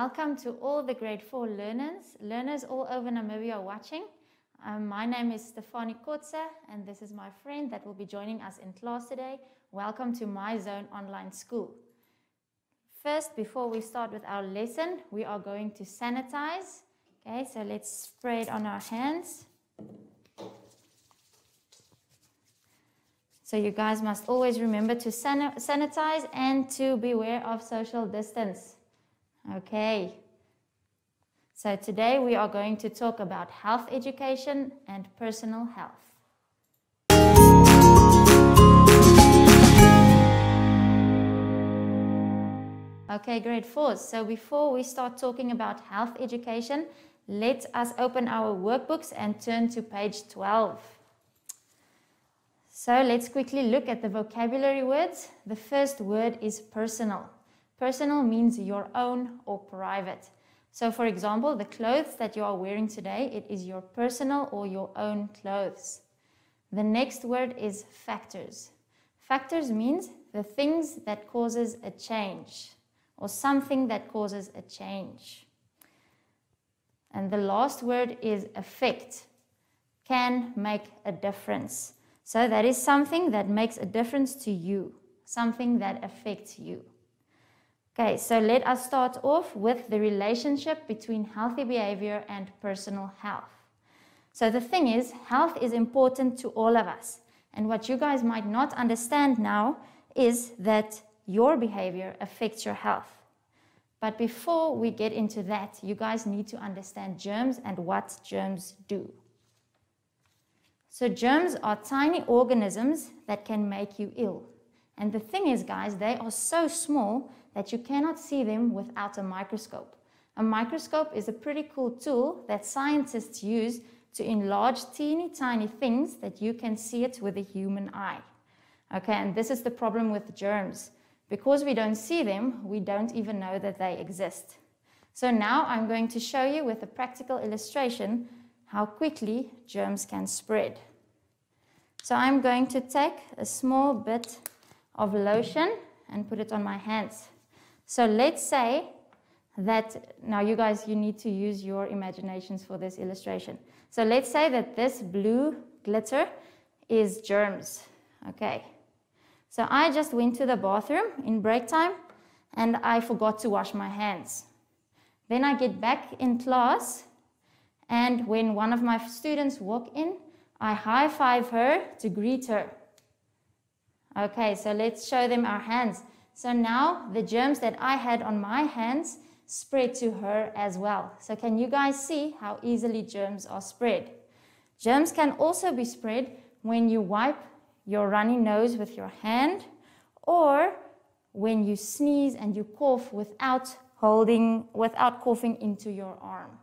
Welcome to all the grade 4 learners, learners all over Namibia watching. Um, my name is Stefanie Kotze and this is my friend that will be joining us in class today. Welcome to My Zone Online School. First, before we start with our lesson, we are going to sanitize. Okay, so let's spray it on our hands. So you guys must always remember to sanitize and to beware of social distance. Okay. So today we are going to talk about health education and personal health. Okay, grade four. So before we start talking about health education, let us open our workbooks and turn to page 12. So let's quickly look at the vocabulary words. The first word is personal. Personal means your own or private. So for example, the clothes that you are wearing today, it is your personal or your own clothes. The next word is factors. Factors means the things that causes a change or something that causes a change. And the last word is affect, can make a difference. So that is something that makes a difference to you, something that affects you. Okay, so let us start off with the relationship between healthy behavior and personal health. So the thing is, health is important to all of us. And what you guys might not understand now is that your behavior affects your health. But before we get into that, you guys need to understand germs and what germs do. So germs are tiny organisms that can make you ill. And the thing is, guys, they are so small that you cannot see them without a microscope. A microscope is a pretty cool tool that scientists use to enlarge teeny tiny things that you can see it with a human eye. Okay, and this is the problem with germs. Because we don't see them, we don't even know that they exist. So now I'm going to show you with a practical illustration how quickly germs can spread. So I'm going to take a small bit of lotion and put it on my hands. So let's say that, now you guys, you need to use your imaginations for this illustration. So let's say that this blue glitter is germs, okay? So I just went to the bathroom in break time and I forgot to wash my hands. Then I get back in class and when one of my students walk in, I high five her to greet her. Okay, so let's show them our hands. So now the germs that I had on my hands spread to her as well. So can you guys see how easily germs are spread? Germs can also be spread when you wipe your runny nose with your hand or when you sneeze and you cough without holding, without coughing into your arm.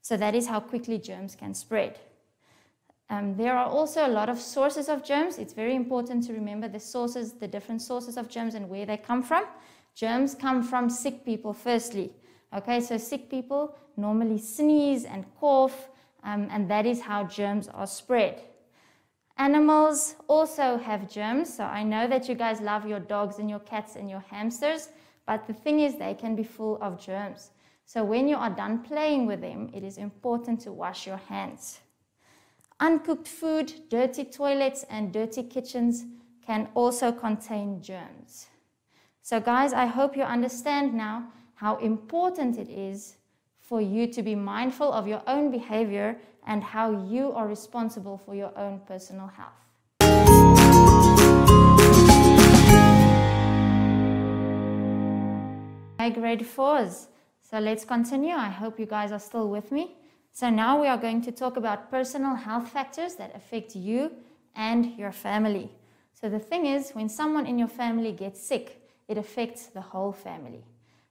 So that is how quickly germs can spread. Um, there are also a lot of sources of germs. It's very important to remember the sources, the different sources of germs and where they come from. Germs come from sick people firstly. Okay, so sick people normally sneeze and cough, um, and that is how germs are spread. Animals also have germs, so I know that you guys love your dogs and your cats and your hamsters, but the thing is they can be full of germs. So when you are done playing with them, it is important to wash your hands. Uncooked food, dirty toilets, and dirty kitchens can also contain germs. So guys, I hope you understand now how important it is for you to be mindful of your own behavior and how you are responsible for your own personal health. Hi, grade fours. So let's continue. I hope you guys are still with me. So now we are going to talk about personal health factors that affect you and your family. So the thing is, when someone in your family gets sick, it affects the whole family.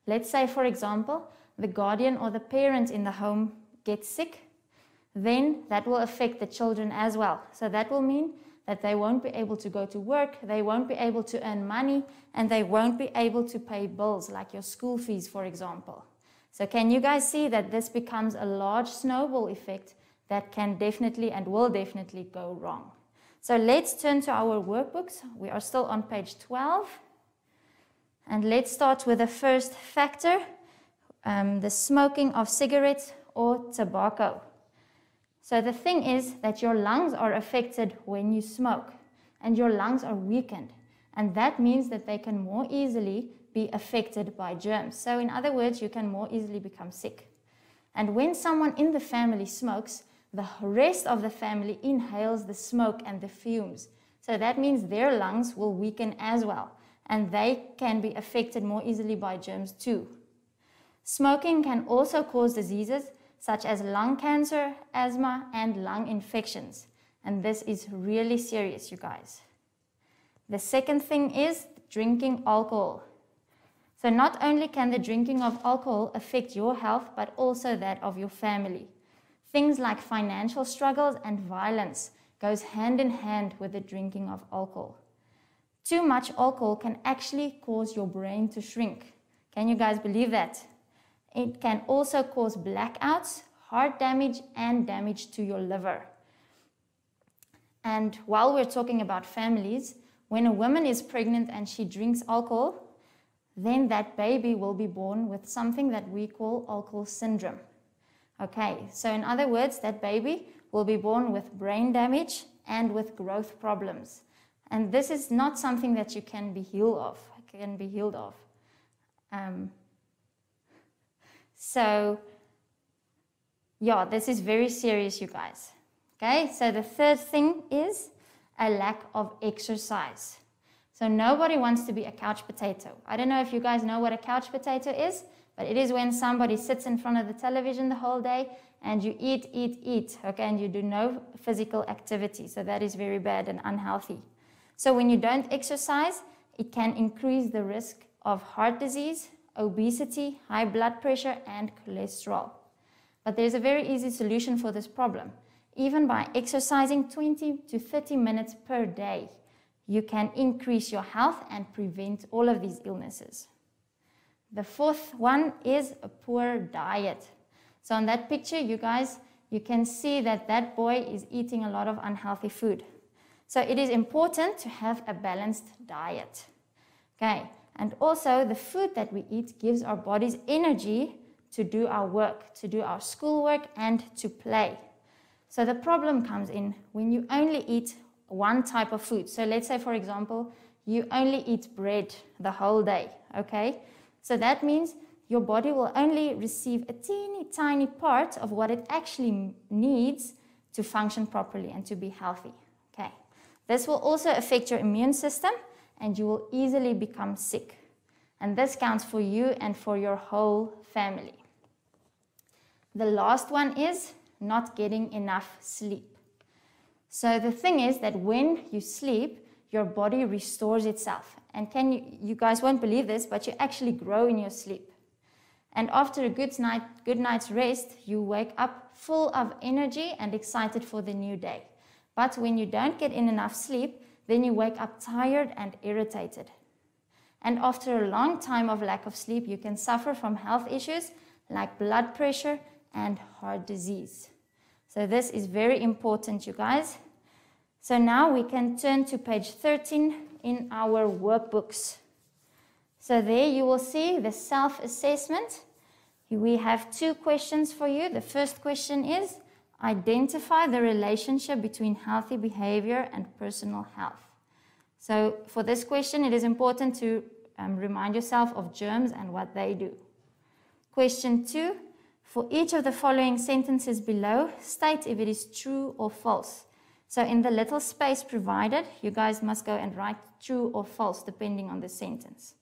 Let's say, for example, the guardian or the parent in the home gets sick, then that will affect the children as well. So that will mean that they won't be able to go to work, they won't be able to earn money, and they won't be able to pay bills like your school fees, for example. So can you guys see that this becomes a large snowball effect that can definitely and will definitely go wrong. So let's turn to our workbooks. We are still on page 12. And let's start with the first factor, um, the smoking of cigarettes or tobacco. So the thing is that your lungs are affected when you smoke and your lungs are weakened. And that means that they can more easily be affected by germs. So in other words, you can more easily become sick. And when someone in the family smokes, the rest of the family inhales the smoke and the fumes. So that means their lungs will weaken as well, and they can be affected more easily by germs too. Smoking can also cause diseases such as lung cancer, asthma, and lung infections. And this is really serious, you guys. The second thing is drinking alcohol. So, not only can the drinking of alcohol affect your health, but also that of your family. Things like financial struggles and violence goes hand in hand with the drinking of alcohol. Too much alcohol can actually cause your brain to shrink. Can you guys believe that? It can also cause blackouts, heart damage, and damage to your liver. And while we're talking about families, when a woman is pregnant and she drinks alcohol, then that baby will be born with something that we call alcohol syndrome. Okay, so in other words, that baby will be born with brain damage and with growth problems. And this is not something that you can be healed of, can be healed of. Um, so, yeah, this is very serious, you guys. Okay, so the third thing is a lack of exercise. So, nobody wants to be a couch potato. I don't know if you guys know what a couch potato is, but it is when somebody sits in front of the television the whole day and you eat, eat, eat, okay, and you do no physical activity. So, that is very bad and unhealthy. So, when you don't exercise, it can increase the risk of heart disease, obesity, high blood pressure, and cholesterol. But there's a very easy solution for this problem. Even by exercising 20 to 30 minutes per day, you can increase your health and prevent all of these illnesses. The fourth one is a poor diet. So on that picture, you guys, you can see that that boy is eating a lot of unhealthy food. So it is important to have a balanced diet. Okay, and also, the food that we eat gives our bodies energy to do our work, to do our schoolwork, and to play. So the problem comes in when you only eat one type of food. So let's say, for example, you only eat bread the whole day, okay? So that means your body will only receive a teeny tiny part of what it actually needs to function properly and to be healthy, okay? This will also affect your immune system and you will easily become sick. And this counts for you and for your whole family. The last one is not getting enough sleep. So the thing is that when you sleep, your body restores itself. And can you, you guys won't believe this, but you actually grow in your sleep. And after a good night, good night's rest, you wake up full of energy and excited for the new day. But when you don't get in enough sleep, then you wake up tired and irritated. And after a long time of lack of sleep, you can suffer from health issues like blood pressure and heart disease. So, this is very important, you guys. So, now we can turn to page 13 in our workbooks. So, there you will see the self assessment. We have two questions for you. The first question is Identify the relationship between healthy behavior and personal health. So, for this question, it is important to um, remind yourself of germs and what they do. Question two For each of the following sentences below, state if it is true or false. So, in the little space provided, you guys must go and write true or false depending on the sentence.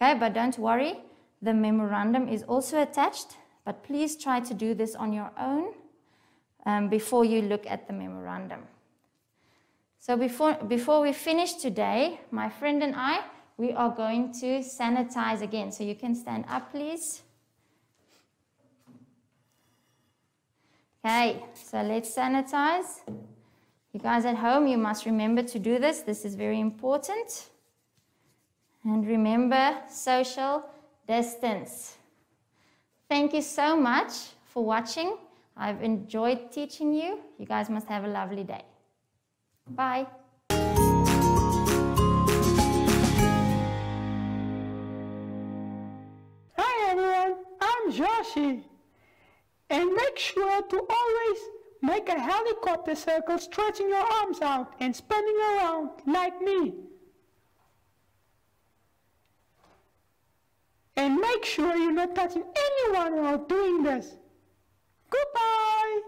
Okay, but don't worry, the memorandum is also attached, but please try to do this on your own um, before you look at the memorandum. So before, before we finish today, my friend and I, we are going to sanitize again. So you can stand up, please. Okay, so let's sanitize. You guys at home, you must remember to do this. This is very important. And remember social distance. Thank you so much for watching. I've enjoyed teaching you. You guys must have a lovely day. Bye. Hi everyone, I'm I'm Zoshy. And make sure to always make a helicopter circle stretching your arms out and spinning around like me. And make sure you're not touching anyone while doing this. Goodbye!